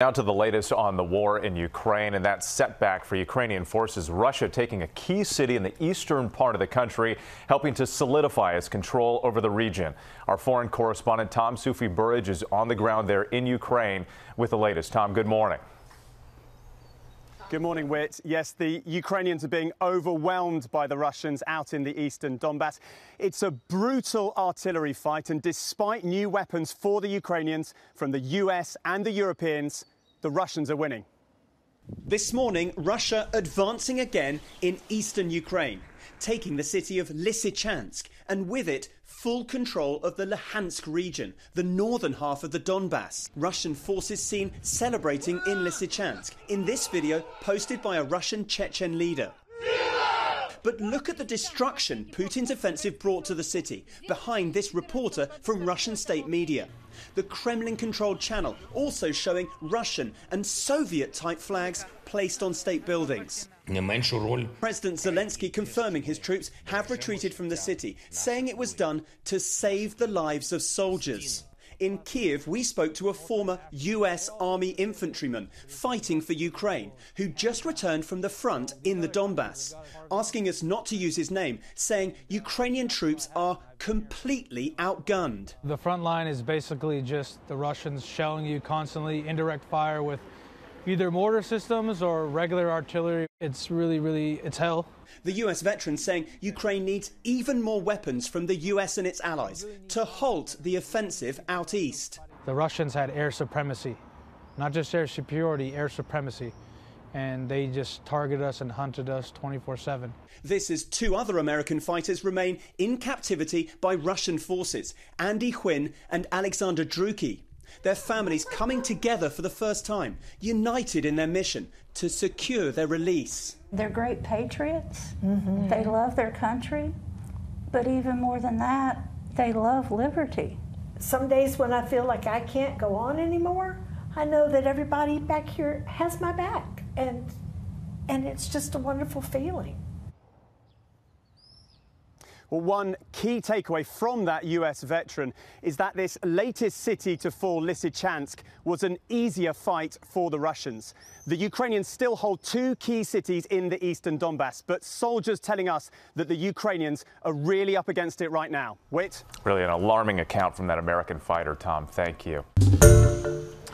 Now to the latest on the war in Ukraine and that setback for Ukrainian forces. Russia taking a key city in the eastern part of the country, helping to solidify its control over the region. Our foreign correspondent Tom Soufi Burridge is on the ground there in Ukraine with the latest. Tom, good morning. Good morning, Whit. Yes, the Ukrainians are being overwhelmed by the Russians out in the eastern Donbas. It's a brutal artillery fight, and despite new weapons for the Ukrainians from the US and the Europeans, the Russians are winning. This morning, Russia advancing again in eastern Ukraine, taking the city of Lysychansk, and with it, full control of the Luhansk region, the northern half of the Donbas. Russian forces seen celebrating in Lysychansk in this video posted by a Russian Chechen leader. But look at the destruction Putin's offensive brought to the city behind this reporter from Russian state media. The Kremlin controlled channel also showing Russian and Soviet type flags placed on state buildings. President Zelensky confirming his troops have retreated from the city, saying it was done to save the lives of soldiers. In Kiev, we spoke to a former US Army infantryman fighting for Ukraine who just returned from the front in the Donbas, asking us not to use his name, saying Ukrainian troops are completely outgunned. The front line is basically just the Russians shelling you constantly, indirect fire with either mortar systems or regular artillery. It's really, really, it's hell. The US veteran saying Ukraine needs even more weapons from the US and its allies to halt the offensive out east. The Russians had air supremacy, not just air superiority, air supremacy. And they just targeted us and hunted us 24 7. This is two other American fighters remain in captivity by Russian forces Andy Huynh and Alexander Drueke their families coming together for the first time, united in their mission to secure their release. They're great patriots. Mm-hmm. They love their country. But even more than that, they love liberty. Some days when I feel like I can't go on anymore, I know that everybody back here has my back. And, and it's just a wonderful feeling. Well, one key takeaway from that US veteran is that this latest city to fall, Lysychansk, was an easier fight for the Russians. The Ukrainians still hold two key cities in the eastern Donbas, but soldiers telling us that the Ukrainians are really up against it right now. Whit? Really an alarming account from that American fighter, Tom. Thank you.